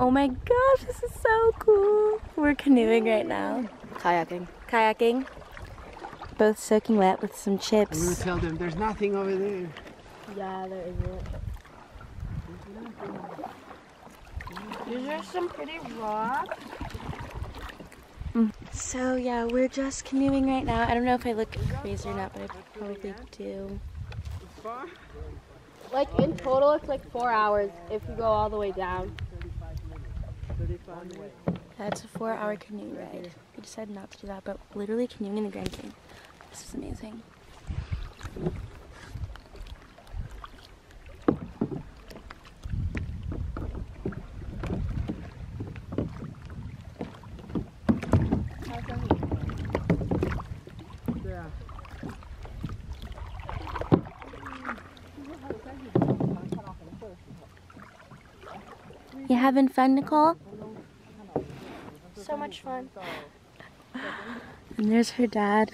Oh my gosh, this is so cool. We're canoeing right now. Kayaking. Kayaking. Both soaking wet with some chips. I'm gonna tell them there's nothing over there. Yeah, there isn't. These are some pretty rocks. So yeah, we're just canoeing right now. I don't know if I look crazy or not, but I probably do. Like in total, it's like four hours if you go all the way down. That's a four hour canoe ride. We decided not to do that, but literally canoeing in the Grand Canyon. This is amazing. You having fun, Nicole? So much fun. And there's her dad.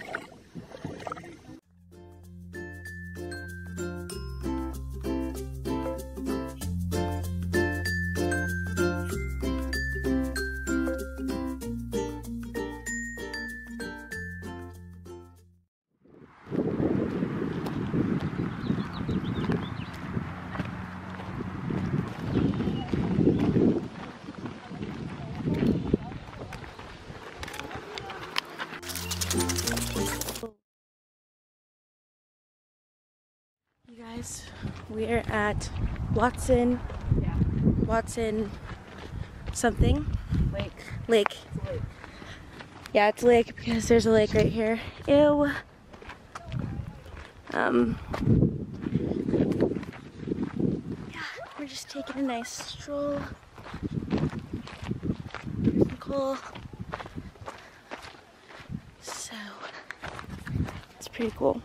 Guys, we're at Watson. Watson something. Lake. Lake. Yeah, it's a lake because there's a lake right here. Ew. Um. Yeah, we're just taking a nice stroll. Here's Nicole. So, it's pretty cool.